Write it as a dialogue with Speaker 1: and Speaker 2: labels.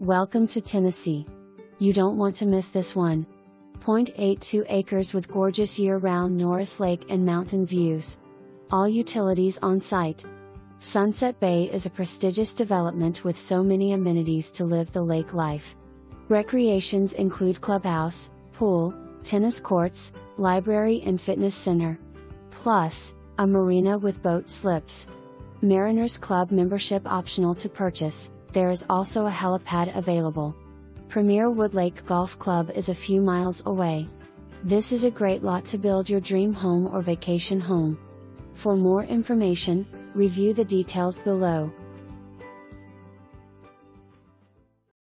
Speaker 1: Welcome to Tennessee. You don't want to miss this one. 0.82 acres with gorgeous year round Norris Lake and mountain views. All utilities on site. Sunset Bay is a prestigious development with so many amenities to live the lake life. Recreations include clubhouse, pool, tennis courts, library, and fitness center. Plus, a marina with boat slips. Mariners Club membership optional to purchase, there is also a helipad available. Premier Woodlake Golf Club is a few miles away. This is a great lot to build your dream home or vacation home. For more information, review the details below.